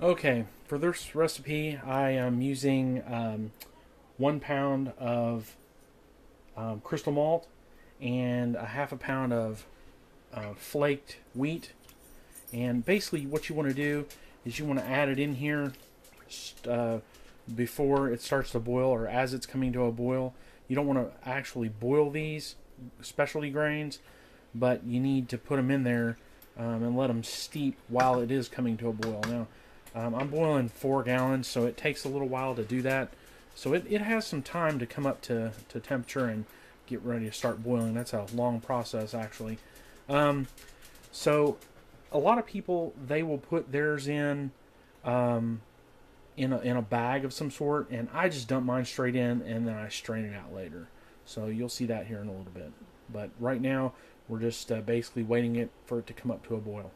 Okay, for this recipe, I am using um, one pound of um, crystal malt and a half a pound of uh, flaked wheat. And basically, what you want to do is you want to add it in here uh, before it starts to boil or as it's coming to a boil. You don't want to actually boil these specialty grains, but you need to put them in there um, and let them steep while it is coming to a boil. Now, um, I'm boiling four gallons, so it takes a little while to do that. So it, it has some time to come up to, to temperature and get ready to start boiling. That's a long process, actually. Um, so a lot of people, they will put theirs in um, in, a, in a bag of some sort, and I just dump mine straight in, and then I strain it out later. So you'll see that here in a little bit. But right now, we're just uh, basically waiting it for it to come up to a boil.